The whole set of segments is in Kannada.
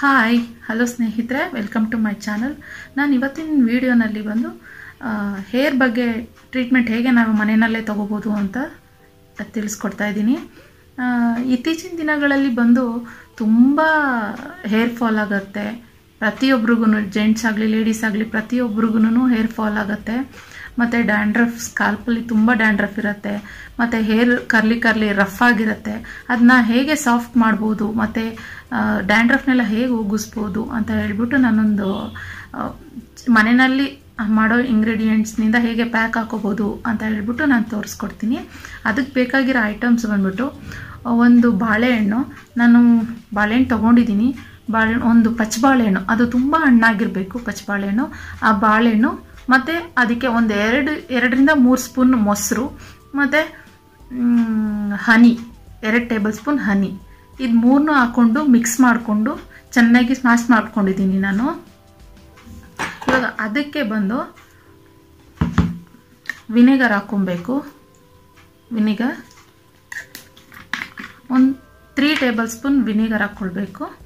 ಹಾಯ್ ಹಲೋ ಸ್ನೇಹಿತರೆ. ವೆಲ್ಕಮ್ ಟು ಮೈ ಚಾನಲ್ ನಾನು ಇವತ್ತಿನ ವಿಡಿಯೋನಲ್ಲಿ ಬಂದು ಹೇರ್ ಬಗ್ಗೆ ಟ್ರೀಟ್ಮೆಂಟ್ ಹೇಗೆ ನಾವು ಮನೆಯಲ್ಲೇ ತೊಗೋಬೋದು ಅಂತ ತಿಳಿಸ್ಕೊಡ್ತಾ ಇದ್ದೀನಿ. ಇತ್ತೀಚಿನ ದಿನಗಳಲ್ಲಿ ಬಂದು ತುಂಬ ಹೇರ್ ಫಾಲ್ ಆಗುತ್ತೆ. ಪ್ರತಿಯೊಬ್ರಿಗೂ ಜೆಂಟ್ಸ್ ಆಗಲಿ ಲೇಡೀಸ್ ಆಗಲಿ ಪ್ರತಿಯೊಬ್ರಿಗೂ ಹೇರ್ ಫಾಲ್ ಆಗುತ್ತೆ. ಮತ್ತು ಡ್ಯಾಂಡ್ರಫ್ ಸ್ಕಾಲ್ಪಲ್ಲಿ ತುಂಬ ಡ್ಯಾಂಡ್ರಫ್ ಇರುತ್ತೆ, ಮತ್ತು ಹೇರ್ ಕರ್ಲಿ ಕರ್ಲಿ ರಫ್ ಆಗಿರುತ್ತೆ. ಅದನ್ನ ಹೇಗೆ ಸಾಫ್ಟ್ ಮಾಡ್ಬೋದು, ಮತ್ತು ಡ್ಯಾಂಡ್ರಫ್ನೆಲ್ಲ ಹೇಗೆ ಹೋಗಿಸ್ಬೋದು ಅಂತ ಹೇಳ್ಬಿಟ್ಟು ನಾನೊಂದು ಮನೆಯಲ್ಲಿ ಮಾಡೋ ಇಂಗ್ರೀಡಿಯೆಂಟ್ಸ್ನಿಂದ ಹೇಗೆ ಪ್ಯಾಕ್ ಹಾಕೋಬೋದು ಅಂತ ಹೇಳ್ಬಿಟ್ಟು ನಾನು ತೋರಿಸ್ಕೊಡ್ತೀನಿ. ಅದಕ್ಕೆ ಬೇಕಾಗಿರೋ ಐಟಮ್ಸ್ ಬಂದ್ಬಿಟ್ಟು, ಒಂದು ಬಾಳೆಹಣ್ಣು, ನಾನು ಬಾಳೆಹಣ್ಣು ತೊಗೊಂಡಿದ್ದೀನಿ. ಬಾಳೆ, ಒಂದು ಪಚ್ಚ ಬಾಳೆಹಣ್ಣು, ಅದು ತುಂಬ ಹಣ್ಣಾಗಿರಬೇಕು ಪಚ್ಚ ಬಾಳೆಹಣ್ಣು. ಆ ಬಾಳೆಹಣ್ಣು ಮತ್ತು ಅದಕ್ಕೆ ಒಂದು ಎರಡು, ಎರಡರಿಂದ ಮೂರು ಸ್ಪೂನ್ ಮೊಸರು, ಮತ್ತು ಹನಿ, ಎರಡು ಟೇಬಲ್ ಸ್ಪೂನ್ ಹನಿ. ಇದು ಮೂರನ್ನೂ ಹಾಕ್ಕೊಂಡು ಮಿಕ್ಸ್ ಮಾಡಿಕೊಂಡು ಚೆನ್ನಾಗಿ ಸ್ಮ್ಯಾಶ್ ಮಾಡ್ಕೊಂಡಿದ್ದೀನಿ ನಾನು. ಇವಾಗ ಅದಕ್ಕೆ ಬಂದು ವಿನೆಗರ್ ಹಾಕ್ಕೊಬೇಕು. ವಿನೆಗರ್. ಒಂದು ತ್ರೀ ಟೇಬಲ್ ಸ್ಪೂನ್ ವಿನೆಗರ್ ಹಾಕ್ಕೊಳ್ಬೇಕು.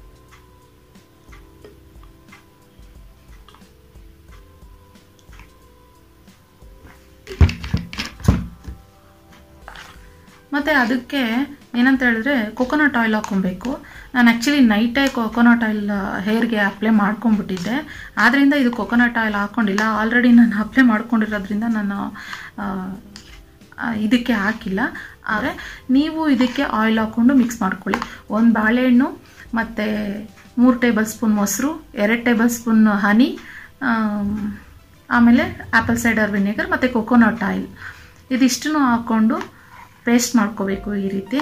ಮತ್ತು ಅದಕ್ಕೆ ಏನಂತ ಹೇಳಿದ್ರೆ ಕೊಕೊನಟ್ ಆಯಿಲ್ ಹಾಕ್ಕೊಬೇಕು. ನಾನು ಆ್ಯಕ್ಚುಲಿ ನೈಟೇ ಕೊಕೊನಟ್ ಆಯಿಲ್ ಹೇರ್ಗೆ ಅಪ್ಲೈ ಮಾಡ್ಕೊಂಡ್ಬಿಟ್ಟಿದ್ದೆ. ಆದ್ದರಿಂದ ಇದು ಕೊಕೊನಟ್ ಆಯಿಲ್ ಹಾಕ್ಕೊಂಡಿಲ್ಲ ಆಲ್ರೆಡಿ ನಾನು ಅಪ್ಲೈ ಮಾಡ್ಕೊಂಡಿರೋದ್ರಿಂದ ನಾನು ಇದಕ್ಕೆ ಹಾಕಿಲ್ಲ. ಆದರೆ ನೀವು ಇದಕ್ಕೆ ಆಯಿಲ್ ಹಾಕ್ಕೊಂಡು ಮಿಕ್ಸ್ ಮಾಡ್ಕೊಳ್ಳಿ. ಒಂದು ಬಾಳೆಹಣ್ಣು, ಮತ್ತು ಮೂರು ಟೇಬಲ್ ಸ್ಪೂನ್ ಮೊಸರು, ಎರಡು ಟೇಬಲ್ ಸ್ಪೂನ್ ಹನಿ ಆಮೇಲೆ ಆ್ಯಪಲ್ ಸೈಡರ್ ವಿನೆಗರ್ ಮತ್ತು ಕೊಕೊನಟ್ ಆಯಿಲ್ ಇದಿಷ್ಟನ್ನು ಹಾಕ್ಕೊಂಡು ಪೇಸ್ಟ್ ಮಾಡ್ಕೋಬೇಕು ಈ ರೀತಿ.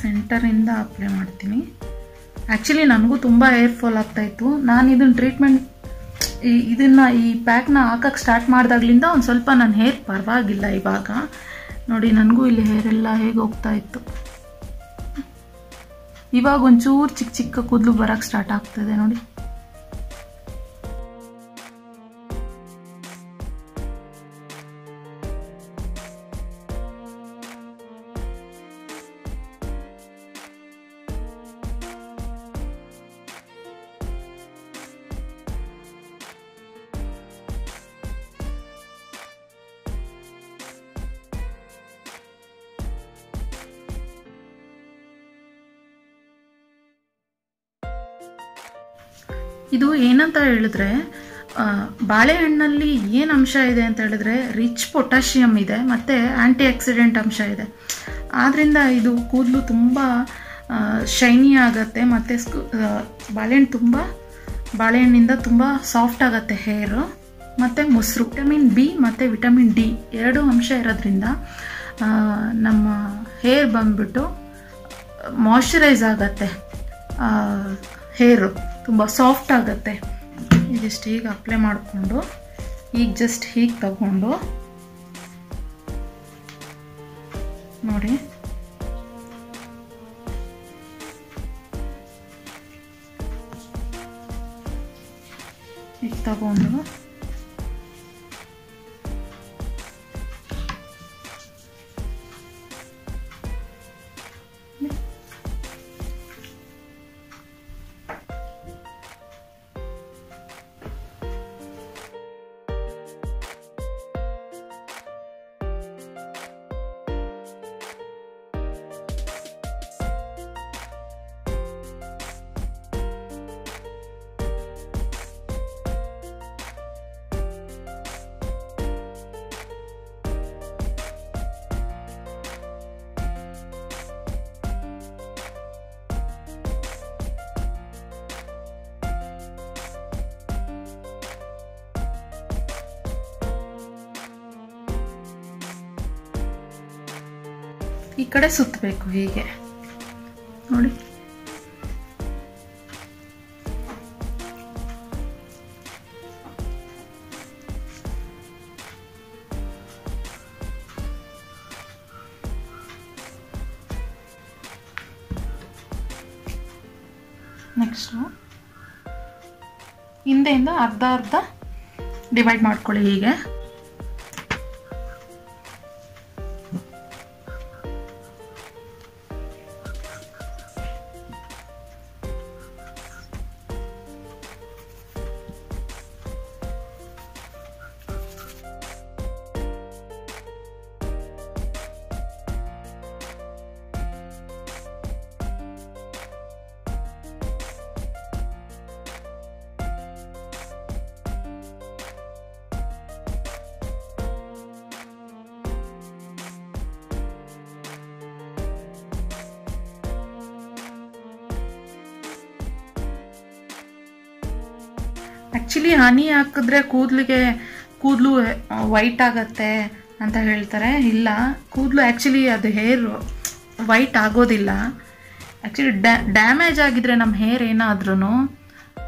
ಸೆಂಟರಿಂದ ಅಪ್ಲೈ ಮಾಡ್ತೀನಿ. ಆ್ಯಕ್ಚುಲಿ ನನಗೂ ತುಂಬ ಏರ್ ಫಾಲ್ ಆಗ್ತಾಯಿತ್ತು ನಾನು ಇದನ್ನ ಟ್ರೀಟ್ಮೆಂಟ್ ಇದನ್ನು ಈ ಪ್ಯಾಕ್ನ ಹಾಕಕ್ಕೆ ಸ್ಟಾರ್ಟ್ ಮಾಡಿದಾಗ್ಲಿಂದ ಒಂದು ಸ್ವಲ್ಪ ನನ್ನ ಹೇರ್ ಪರವಾಗಿಲ್ಲ ಇವಾಗ. ನೋಡಿ, ನನಗೂ ಇಲ್ಲಿ ಹೇರೆಲ್ಲ ಹೇಗೆ ಹೋಗ್ತಾ ಇತ್ತು. ಇವಾಗ ಒಂಚೂರು ಚಿಕ್ಕ ಚಿಕ್ಕ ಕೂದಲು ಬರೋಕ್ಕೆ ಸ್ಟಾರ್ಟ್ ಆಗ್ತದೆ ನೋಡಿ. ಇದು ಏನಂತ ಹೇಳಿದ್ರೆ ಬಾಳೆಹಣ್ಣಲ್ಲಿ ಏನು ಅಂಶ ಇದೆ ಅಂತ ಹೇಳಿದ್ರೆ ರಿಚ್ ಪೊಟ್ಯಾಷಿಯಮ್ ಇದೆ ಮತ್ತು ಆ್ಯಂಟಿ ಆಕ್ಸಿಡೆಂಟ್ ಅಂಶ ಇದೆ. ಆದ್ದರಿಂದ ಇದು ಕೂದಲು ತುಂಬ ಶೈನಿ ಆಗುತ್ತೆ ಮತ್ತು ಸ್ಕು ಬಾಳೆಹಣ್ಣು ತುಂಬ, ಬಾಳೆಹಣ್ಣಿಂದ ತುಂಬ ಸಾಫ್ಟ್ ಆಗುತ್ತೆ ಹೇರು ಮತ್ತು ಮೊಸರು ವಿಟಮಿನ್ ಬಿ ಮತ್ತು ವಿಟಮಿನ್ ಡಿ ಎರಡು ಅಂಶ ಇರೋದ್ರಿಂದ ನಮ್ಮ ಹೇರ್ ಬಂದ್ಬಿಟ್ಟು ಮಾಯ್ಶ್ಚರೈಸ್ ಆಗತ್ತೆ ಹೇರು ತುಂಬ ಸಾಫ್ಟ್ ಆಗುತ್ತೆ. ಇದಿಷ್ಟು ಹೀಗೆ ಅಪ್ಲೈ ಮಾಡಿಕೊಂಡು ಈಗ ಜಸ್ಟ್ ಹೀಗೆ ತಗೊಂಡು ನೋಡಿ. ಈಗ ತಗೊಂಡು ಈ ಕಡೆ ಸುತ್ತಬೇಕು ಹೀಗೆ. ನೋಡಿ. ನೆಕ್ಸ್ಟು ಹಿಂದೆಯಿಂದ ಅರ್ಧ ಅರ್ಧ ಡಿವೈಡ್ ಮಾಡ್ಕೊಳ್ಳಿ ಹೀಗೆ. ಆ್ಯಕ್ಚುಲಿ ಹನಿ ಹಾಕಿದ್ರೆ ಕೂದಲಿಗೆ ಕೂದಲು ವೈಟ್ ಆಗತ್ತೆ ಅಂತ ಹೇಳ್ತಾರೆ. ಇಲ್ಲ, ಕೂದಲು ಆ್ಯಕ್ಚುಲಿ ಅದು ಹೇರ್ ವೈಟ್ ಆಗೋದಿಲ್ಲ. ಆ್ಯಕ್ಚುಲಿ ಡ್ಯಾ ಡ್ಯಾಮೇಜ್ ಆಗಿದ್ರೆ ನಮ್ಮ ಹೇರ್ ಏನಾದ್ರೂ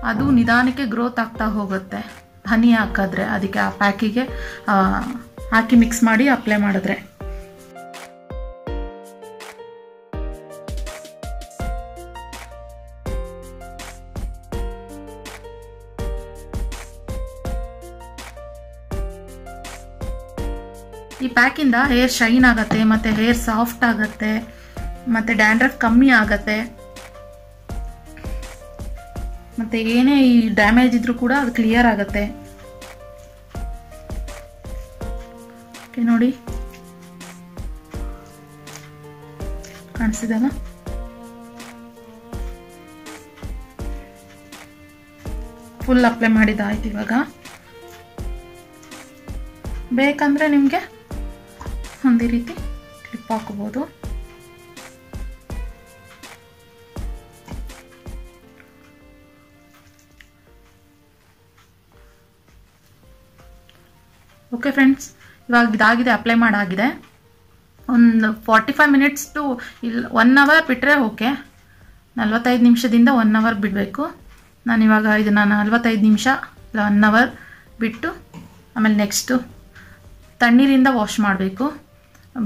ಅದು ನಿಧಾನಕ್ಕೆ ಗ್ರೋತ್ ಆಗ್ತಾ ಹೋಗುತ್ತೆ. ಹನಿ ಹಾಕಿದ್ರೆ, ಅದಕ್ಕೆ ಆ ಪ್ಯಾಕಿಗೆ ಹಾಕಿ ಮಿಕ್ಸ್ ಮಾಡಿ ಅಪ್ಲೈ ಮಾಡಿದ್ರೆ. ಈ ಪ್ಯಾಕಿಂದ ಹೇರ್ ಶೈನ್ ಆಗುತ್ತೆ, ಮತ್ತು ಹೇರ್ ಸಾಫ್ಟ್ ಆಗುತ್ತೆ, ಮತ್ತು ಡ್ಯಾಂಡ್ರಫ್ ಕಮ್ಮಿ ಆಗುತ್ತೆ. ಮತ್ತು ಏನೇ ಈ ಡ್ಯಾಮೇಜ್ ಇದ್ರೂ ಕೂಡ ಅದು ಕ್ಲಿಯರ್ ಆಗುತ್ತೆ. ಓಕೆ ನೋಡಿ. ಕಾಣಿಸಿದಲ್ಲ ಫುಲ್ ಅಪ್ಲೈ ಮಾಡಿದ್ದಾಯ್ತು ಇವಾಗ. ಬೇಕಂದರೆ ನಿಮಗೆ ಒಂದೇ ರೀತಿ ಕ್ಲಿಪ್ ಹಾಕ್ಬೋದು. ಓಕೆ ಫ್ರೆಂಡ್ಸ್ ಇವಾಗ ಇದಾಗಿದೆ ಅಪ್ಲೈ ಮಾಡಾಗಿದೆ. ಒಂದು ಫಾರ್ಟಿ ಫೈವ್ ಮಿನಿಟ್ಸ್ ಟು ಇಲ್ಲಿ ಒನ್ ಅವರ್ ಬಿಟ್ಟರೆ ಓಕೆ ನಲ್ವತ್ತೈದು ನಿಮಿಷದಿಂದ ಒನ್ ಅವರ್ ಬಿಡಬೇಕು. ನಾನು ಇವಾಗ ಇದನ್ನು ನಲ್ವತ್ತೈದು ನಿಮಿಷ, ಇಲ್ಲ ಒನ್ ಅವರ್ ಬಿಟ್ಟು ಆಮೇಲೆ ನೆಕ್ಸ್ಟು ತಣ್ಣೀರಿಂದ ವಾಶ್ ಮಾಡಬೇಕು.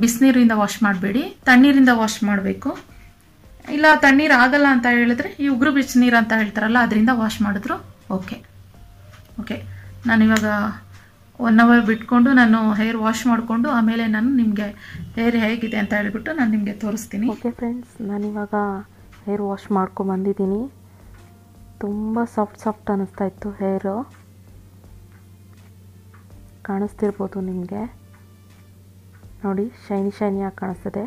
ಬಿಸಿನೀರಿಂದ ವಾಶ್ ಮಾಡಬೇಡಿ. ತಣ್ಣೀರಿಂದ ವಾಶ್ ಮಾಡಬೇಕು. ಇಲ್ಲ, ತಣ್ಣೀರು ಆಗಲ್ಲ ಅಂತ ಹೇಳಿದ್ರೆ ಈ ಉಗುರು ಬಿಸಿನೀರು ಅಂತ ಹೇಳ್ತಾರಲ್ಲ, ಅದರಿಂದ ವಾಶ್ ಮಾಡಿದ್ರು ಓಕೆ ಓಕೆ ನಾನಿವಾಗ ಒನ್ ಅವರ್ ಬಿಟ್ಕೊಂಡು ನಾನು ಹೇರ್ ವಾಶ್ ಮಾಡಿಕೊಂಡು ಆಮೇಲೆ ನಾನು ನಿಮಗೆ ಹೇರ್ ಹೇಗಿದೆ ಅಂತ ಹೇಳಿಬಿಟ್ಟು ನಾನು ನಿಮಗೆ ತೋರಿಸ್ತೀನಿ. ಓಕೆ ಫ್ರೆಂಡ್ಸ್ ನಾನಿವಾಗ ಹೇರ್ ವಾಶ್ ಮಾಡ್ಕೊಂಬಂದಿದ್ದೀನಿ ತುಂಬ ಸಾಫ್ಟ್ ಸಾಫ್ಟ್ ಅನ್ನಿಸ್ತಾ ಇತ್ತು ಹೇರು ಕಾಣಿಸ್ತಿರ್ಬೋದು ನಿಮಗೆ. ನೋಡಿ, ಶೈನಿ ಶೈನಿಯಾಗಿ ಕಾಣಿಸ್ತದೆ.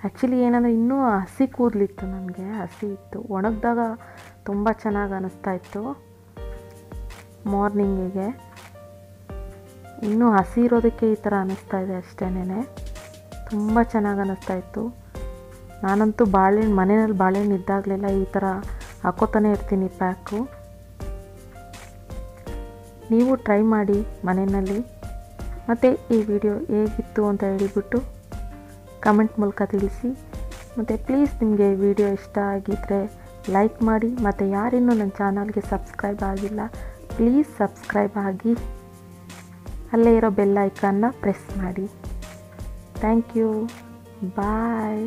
ಆ್ಯಕ್ಚುಲಿ ಏನಂದರೆ ಇನ್ನೂ ಹಸಿ ಕೂದಲಿತ್ತು ನನಗೆ ಹಸಿ ಇತ್ತು. ಒಣಗಿದಾಗ ತುಂಬ ಚೆನ್ನಾಗಿ ಅನ್ನಿಸ್ತಾ ಇತ್ತು ಮಾರ್ನಿಂಗಿಗೆ ಇನ್ನೂ ಹಸಿ ಇರೋದಕ್ಕೆ ಈ ಥರ ಅನ್ನಿಸ್ತಾ ಇದೆ ಅಷ್ಟೇನೆ ತುಂಬ ಚೆನ್ನಾಗಿ ಅನ್ನಿಸ್ತಾ ಇತ್ತು. ನಾನಂತೂ ಬಾಳೆಹಣ್ಣು, ಮನೆಯಲ್ಲಿ ಬಾಳೆಹಣ್ಣು ಇದ್ದಾಗಲೆಲ್ಲ ಈ ಥರ ಹಾಕೋತಾನೆ ಇರ್ತೀನಿ ಪ್ಯಾಕು ನೀವು ಟ್ರೈ ಮಾಡಿ ಮನೆಯಲ್ಲಿ. ಮತ್ತು ಈ ವಿಡಿಯೋ ಹೇಗಿತ್ತು ಅಂತ ಹೇಳಿಬಿಟ್ಟು ಕಮೆಂಟ್ ಮೂಲಕ ತಿಳಿಸಿ. ಮತ್ತು ಪ್ಲೀಸ್ ನಿಮಗೆ ವಿಡಿಯೋ ಇಷ್ಟ ಆಗಿದ್ದರೆ ಲೈಕ್ ಮಾಡಿ. ಮತ್ತು ಯಾರಿನ್ನೂ ನನ್ನ ಚಾನಲ್ಗೆ ಸಬ್ಸ್ಕ್ರೈಬ್ ಆಗಿಲ್ಲ ಪ್ಲೀಸ್ ಸಬ್ಸ್ಕ್ರೈಬ್ ಆಗಿ. ಅಲ್ಲೇ ಇರೋ ಬೆಲ್ ಐಕನ್ನ ಪ್ರೆಸ್ ಮಾಡಿ. Thank you bye